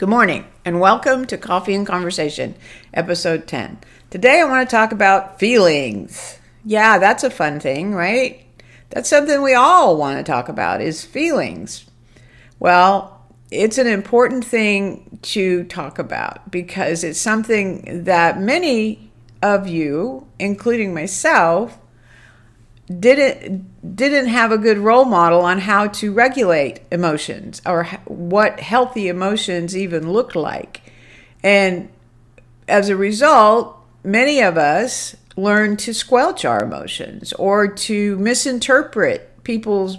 Good morning and welcome to Coffee and Conversation, episode 10. Today I want to talk about feelings. Yeah, that's a fun thing, right? That's something we all want to talk about is feelings. Well, it's an important thing to talk about because it's something that many of you, including myself, didn't didn't have a good role model on how to regulate emotions or what healthy emotions even looked like. And as a result, many of us learn to squelch our emotions or to misinterpret people's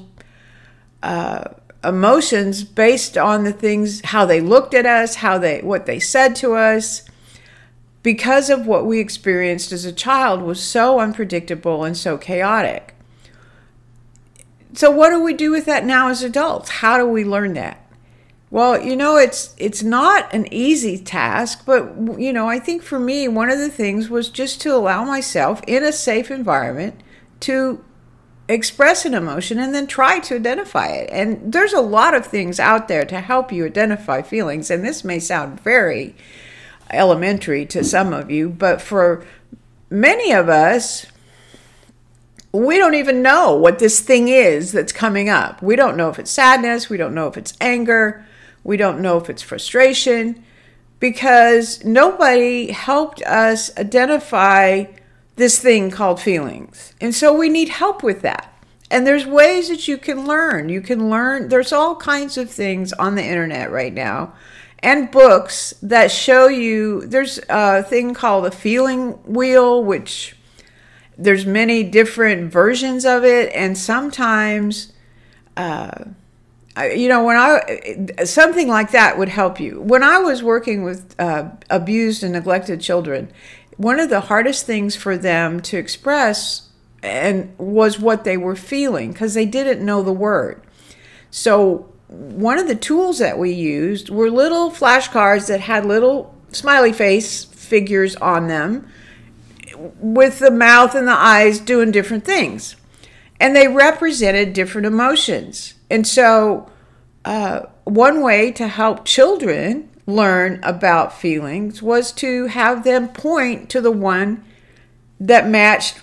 uh, emotions based on the things how they looked at us, how they what they said to us because of what we experienced as a child was so unpredictable and so chaotic. So what do we do with that now as adults? How do we learn that? Well, you know, it's it's not an easy task, but you know, I think for me one of the things was just to allow myself in a safe environment to express an emotion and then try to identify it. And there's a lot of things out there to help you identify feelings, and this may sound very elementary to some of you, but for many of us, we don't even know what this thing is that's coming up. We don't know if it's sadness, we don't know if it's anger, we don't know if it's frustration, because nobody helped us identify this thing called feelings. And so we need help with that. And there's ways that you can learn. You can learn, there's all kinds of things on the internet right now and books that show you there's a thing called a feeling wheel which there's many different versions of it and sometimes uh, you know when i something like that would help you. When i was working with uh, abused and neglected children one of the hardest things for them to express and was what they were feeling because they didn't know the word. So one of the tools that we used were little flashcards that had little smiley face figures on them with the mouth and the eyes doing different things. And they represented different emotions. And so, uh, one way to help children learn about feelings was to have them point to the one that matched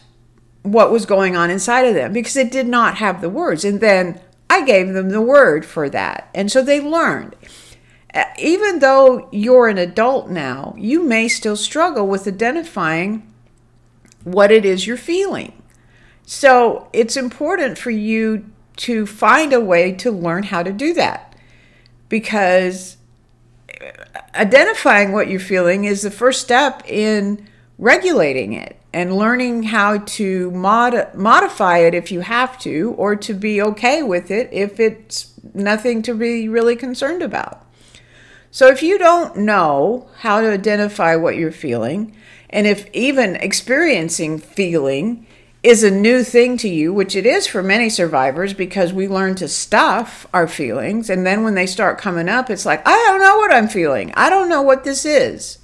what was going on inside of them because it did not have the words. And then I gave them the word for that. And so they learned. Uh, even though you're an adult now, you may still struggle with identifying what it is you're feeling. So it's important for you to find a way to learn how to do that because identifying what you're feeling is the first step in regulating it and learning how to mod- modify it if you have to, or to be okay with it if it's nothing to be really concerned about. So, if you don't know how to identify what you're feeling, and if even experiencing feeling is a new thing to you, which it is for many survivors because we learn to stuff our feelings, and then when they start coming up, it's like, I don't know what I'm feeling, I don't know what this is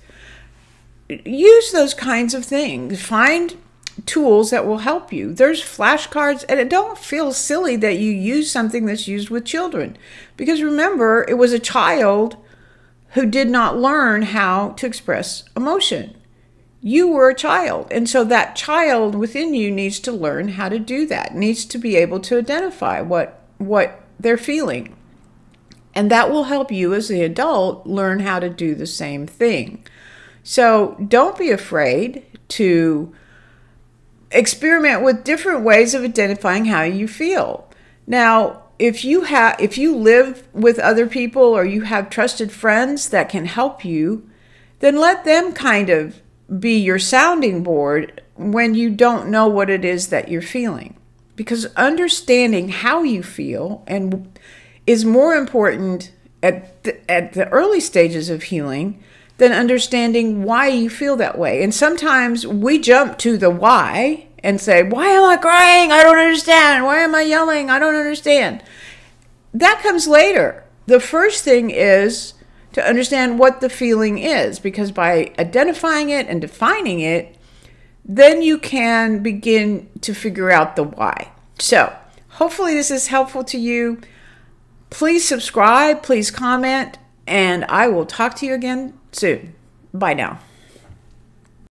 use those kinds of things. Find tools that will help you. There's flashcards, and don't feel silly that you use something that's used with children. Because remember, it was a child who did not learn how to express emotion. You were a child, and so that child within you needs to learn how to do that, needs to be able to identify what what they're feeling. And that will help you as the adult learn how to do the same thing. So don't be afraid to experiment with different ways of identifying how you feel. Now, if you have if you live with other people or you have trusted friends that can help you, then let them kind of be your sounding board when you don't know what it is that you're feeling. Because understanding how you feel and is more important at the, at the early stages of healing than understanding why you feel that way. And sometimes we jump to the why and say, Why am I crying? I don't understand. Why am I yelling? I don't understand. That comes later. The first thing is to understand what the feeling is, because by identifying it and defining it, then you can begin to figure out the why. So, hopefully, this is helpful to you. Please subscribe, please comment And I will talk to you again soon. Bye now.